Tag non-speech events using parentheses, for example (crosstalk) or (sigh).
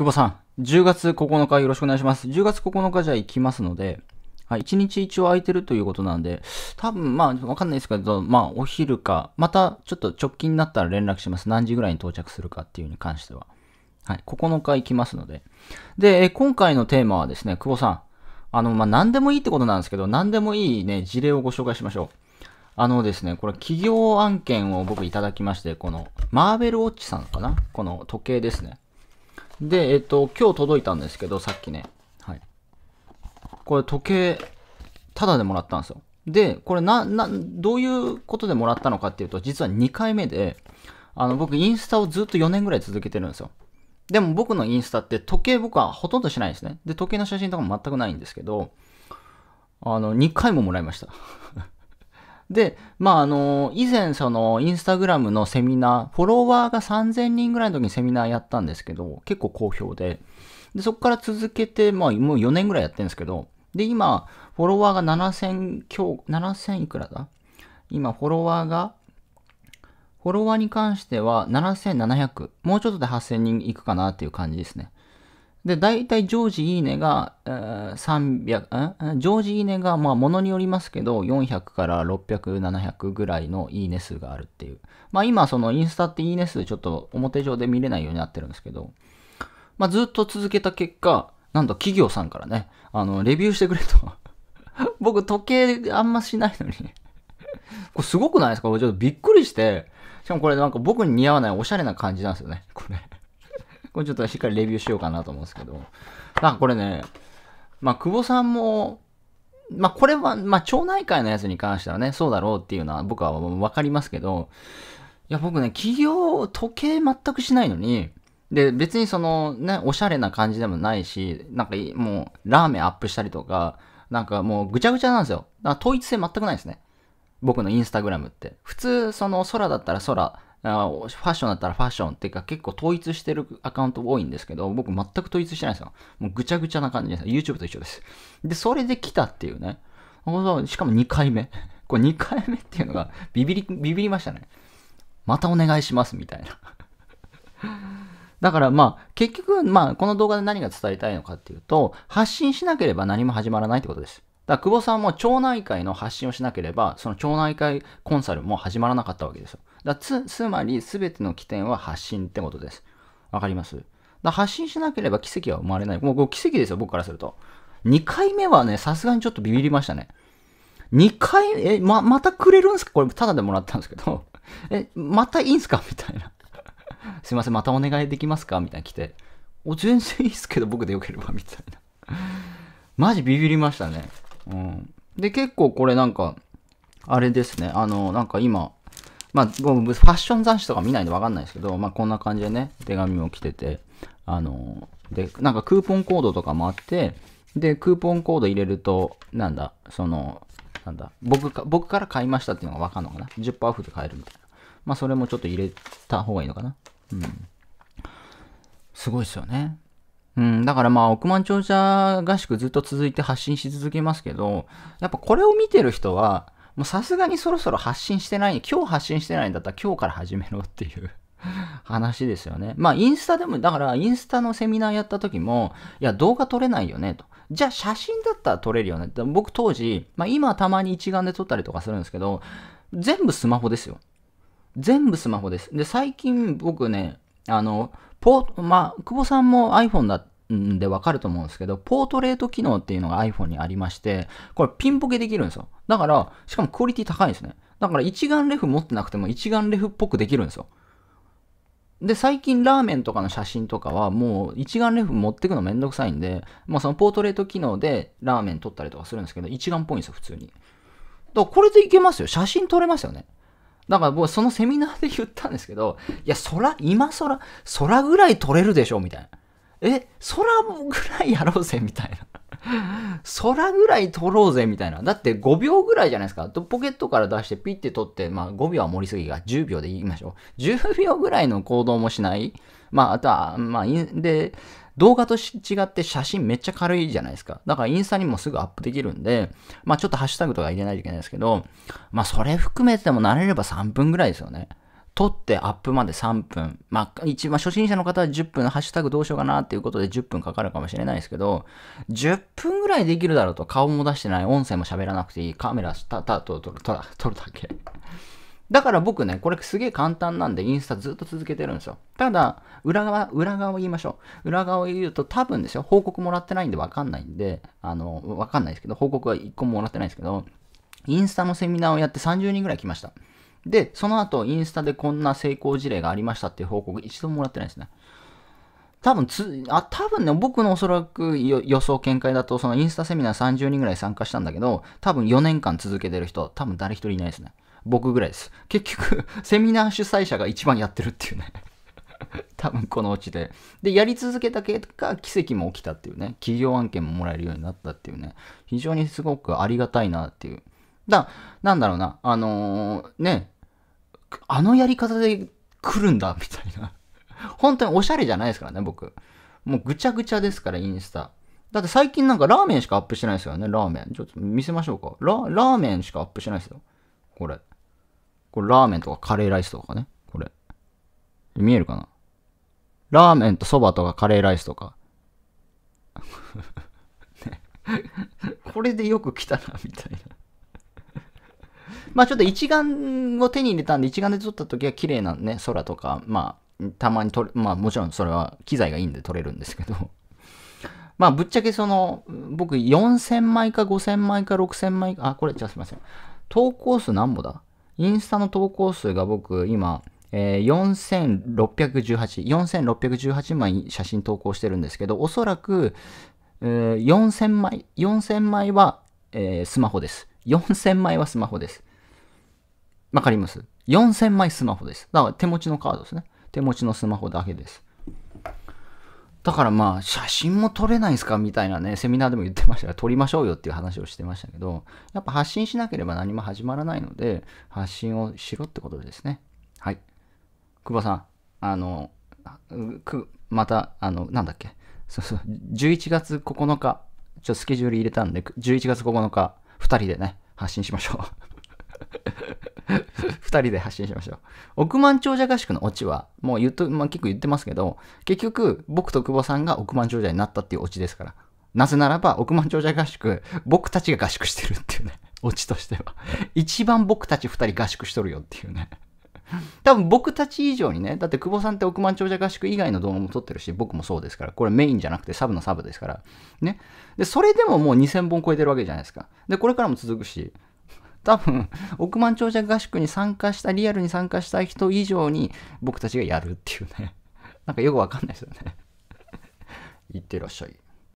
久保さん、10月9日よろしくお願いします。10月9日じゃあ行きますので、はい、1日一応空いてるということなんで、多分まあわかんないですけど、まあお昼か、またちょっと直近になったら連絡します。何時ぐらいに到着するかっていうに関しては。はい、9日行きますので。で、今回のテーマはですね、久保さん、あの、まあ何でもいいってことなんですけど、何でもいいね、事例をご紹介しましょう。あのですね、これ企業案件を僕いただきまして、このマーベルウォッチさんかな？この時計ですね。で、えっと、今日届いたんですけど、さっきね。はい。これ時計、タダでもらったんですよ。で、これな、な、どういうことでもらったのかっていうと、実は2回目で、あの、僕インスタをずっと4年ぐらい続けてるんですよ。でも僕のインスタって時計僕はほとんどしないですね。で、時計の写真とかも全くないんですけど、あの、2回ももらいました。で、まあ、あの、以前、その、インスタグラムのセミナー、フォロワーが3000人ぐらいの時にセミナーやったんですけど、結構好評で、で、そこから続けて、まあ、もう4年ぐらいやってるんですけど、で、今、フォロワーが7000今日、7000いくらだ？今、フォロワーが、フォロワーに関しては7700、もうちょっとで8000人いくかなっていう感じですね。で、大体常時いいねが、えー、300、ん常時いいねが、まあ、ものによりますけど、400から600、700ぐらいのいいね数があるっていう。まあ、今、そのインスタっていいね数ちょっと表上で見れないようになってるんですけど、まあ、ずっと続けた結果、なんと企業さんからね、あの、レビューしてくれと。(laughs) 僕、時計あんましないのに。(laughs) これすごくないですか？ちょっとびっくりして、しかもこれなんか僕に似合わないおしゃれな感じなんですよね、これ。これちょっとしっかりレビューしようかなと思うんですけど。なんかこれね、まあ、久保さんも、まあ、これは、まあ、町内会のやつに関してはね、そうだろうっていうのは僕はわかりますけど、いや、僕ね、企業、時計全くしないのに、で、別にその、ね、おしゃれな感じでもないし、なんかもう、ラーメンアップしたりとか、なんかもうぐちゃぐちゃなんですよ。だから統一性全くないですね。僕のインスタグラムって。普通、その空だったら空、ファッションだったらファッションっていうか結構統一してるアカウント多いんですけど、僕全く統一してないんですよ。もうぐちゃぐちゃな感じです。YouTube と一緒です。で、それで来たっていうね。しかも2回目。(laughs) これ2回目っていうのがビビり、ビビりましたね。またお願いしますみたいな。(laughs) だからまあ、結局、まあ、この動画で何が伝えたいのかっていうと、発信しなければ何も始まらないってことです。だ久保さんも町内会の発信をしなければ、その町内会コンサルも始まらなかったわけですよ。だつつまり、すべての起点は発信ってことです。わかります？だ発信しなければ奇跡は生まれない。もう奇跡ですよ、僕からすると。2回目はね、さすがにちょっとビビりましたね。2回、え、ま、またくれるんすか？これ、ただでもらったんですけど。(laughs) え、またいいんすか？みたいな。(laughs) すいません、またお願いできますか？みたいな来て。お、全然いいっすけど、僕でよければ、みたいな。マジビビりましたね。うん。で、結構これなんか、あれですね。あの、なんか今、まあ、僕、ファッション雑誌とか見ないんでわかんないですけど、まあ、こんな感じでね、手紙も来てて、あの、で、なんかクーポンコードとかもあって、で、クーポンコード入れると、なんだ、その、なんだ、僕か、僕から買いましたっていうのがわかんのかな ?10% オフで買えるみたいな。まあ、それもちょっと入れた方がいいのかな？うん。すごいですよね。うん、だからまあ、億万長者合宿ずっと続いて発信し続けますけど、やっぱこれを見てる人は、もうさすがにそろそろ発信してない、今日発信してないんだったら今日から始めろっていう (laughs) 話ですよね。まあ、インスタでも、だからインスタのセミナーやった時も、いや、動画撮れないよねと。じゃあ写真だったら撮れるよね。僕当時、まあ今はたまに一眼で撮ったりとかするんですけど、全部スマホですよ。全部スマホです。で、最近僕ね、あの、ポーまあ、久保さんも iPhone だんでわかると思うんですけど、ポートレート機能っていうのが iPhone にありまして、これピンボケできるんですよ。だから、しかもクオリティ高いんですね。だから一眼レフ持ってなくても一眼レフっぽくできるんですよ。で、最近ラーメンとかの写真とかはもう一眼レフ持ってくのめんどくさいんで、まあそのポートレート機能でラーメン撮ったりとかするんですけど、一眼っぽいんですよ、普通に。だからこれでいけますよ。写真撮れますよね。だから僕そのセミナーで言ったんですけど、いや、空、今空、空ぐらい撮れるでしょみたいな。え、空ぐらいやろうぜみたいな。空ぐらい撮ろうぜみたいな。だって5秒ぐらいじゃないですか。ポケットから出してピッて撮って、まあ5秒は盛りすぎが10秒で言いましょう。10秒ぐらいの行動もしない。まああとは、まあ、で、動画と違って写真めっちゃ軽いじゃないですか。だからインスタにもすぐアップできるんで、まあちょっとハッシュタグとか入れないといけないですけど、まあそれ含めても慣れれば3分ぐらいですよね。撮ってアップまで3分。まあ、一番初心者の方は10分、ハッシュタグどうしようかなっていうことで10分かかるかもしれないですけど、10分ぐらいできるだろうと。顔も出してない、音声も喋らなくていい、カメラたたと撮る撮るだけ。だから僕ね、これすげえ簡単なんで、インスタずっと続けてるんですよ。ただ、裏側、裏側を言いましょう。裏側を言うと多分ですよ、報告もらってないんでわかんないんで、あの、わかんないですけど、報告は1個ももらってないですけど、インスタのセミナーをやって30人ぐらい来ました。で、その後、インスタでこんな成功事例がありましたっていう報告一度ももらってないですね。多分つ、あ、多分ね、僕のおそらく予想見解だと、そのインスタセミナー30人ぐらい参加したんだけど、多分4年間続けてる人、多分誰一人いないですね。僕ぐらいです。結局、(laughs) セミナー主催者が一番やってるっていうね。(laughs) 多分このうちで。で、やり続けた結果、奇跡も起きたっていうね。企業案件ももらえるようになったっていうね。非常にすごくありがたいなっていう。だ、なんだろうな。あのー、ね。あのやり方で来るんだ、みたいな。本当におしゃれじゃないですからね、僕。もうぐちゃぐちゃですから、インスタ。だって最近なんかラーメンしかアップしてないですよね、ラーメン。ちょっと見せましょうか。ララーメンしかアップしてないですよ。これ。これラーメンとかカレーライスとかね。これ。見えるかな？ラーメンとそばとかカレーライスとか。(laughs) ね、これでよく来たな、みたいな。まあちょっと一眼を手に入れたんで、一眼で撮った時は綺麗なね、空とか、まあ、たまに撮れ、まあもちろんそれは機材がいいんで撮れるんですけど、まあぶっちゃけその、僕4000枚か5000枚か6000枚か、あ、これ、じゃあすいません。投稿数何ぼだ？インスタの投稿数が僕今、えー、4618、4618枚写真投稿してるんですけど、おそらく、えー、4000枚、4000枚は、えー、スマホです。4000枚はスマホです。わかります ?4000 枚スマホです。だから手持ちのカードですね。手持ちのスマホだけです。だからまあ、写真も撮れないんすかみたいなね、セミナーでも言ってましたが、撮りましょうよっていう話をしてましたけど、やっぱ発信しなければ何も始まらないので、発信をしろってことですね。はい。久保さん、あの、くまた、あの、なんだっけ、そうそう、11月9日、ちょっとスケジュール入れたんで、11月9日、2人でね、発信しましょう。(laughs) 2人で発信しましょう。億万長者合宿のオチは、もう言っと、まあ、結構言ってますけど、結局、僕と久保さんが億万長者になったっていうオチですから。なぜならば、億万長者合宿、僕たちが合宿してるっていうね、(laughs) オチとしては。一番僕たち2人合宿しとるよっていうね。多分僕たち以上にね、だって久保さんって億万長者合宿以外の動画も撮ってるし、僕もそうですから、これメインじゃなくてサブのサブですから。ね。で、それでももう2000本超えてるわけじゃないですか。で、これからも続くし、多分、億万長者合宿に参加した、リアルに参加した人以上に僕たちがやるっていうね。なんかよくわかんないですよね。(laughs) いってらっしゃい。